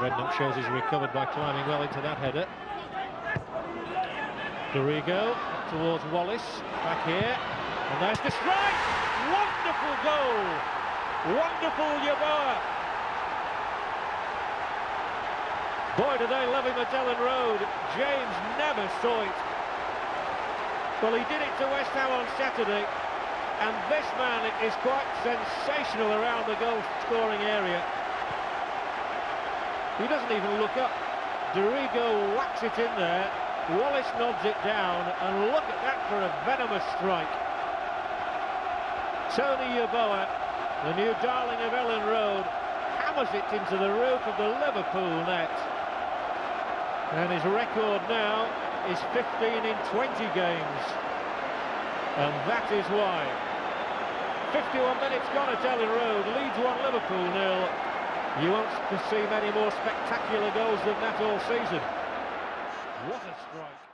that shows he's recovered by climbing well into that header. Dorigo towards Wallace, back here, and there's the strike! Wonderful goal! Wonderful Yeboah! Boy, do they love him at Elland Road. James never saw it. Well, he did it to West Ham on Saturday, and this man is quite sensational around the goal-scoring area. He doesn't even look up. Dorigo whacks it in there. Wallace nods it down, and look at that for a venomous strike. Tony Yeboah, the new darling of Elland Road, hammers it into the roof of the Liverpool net. And his record now is 15 in 20 games. And that is why. 51 minutes gone at Elland Road, Leeds 1, Liverpool nil. You won't see many more spectacular goals than that all season. What a strike.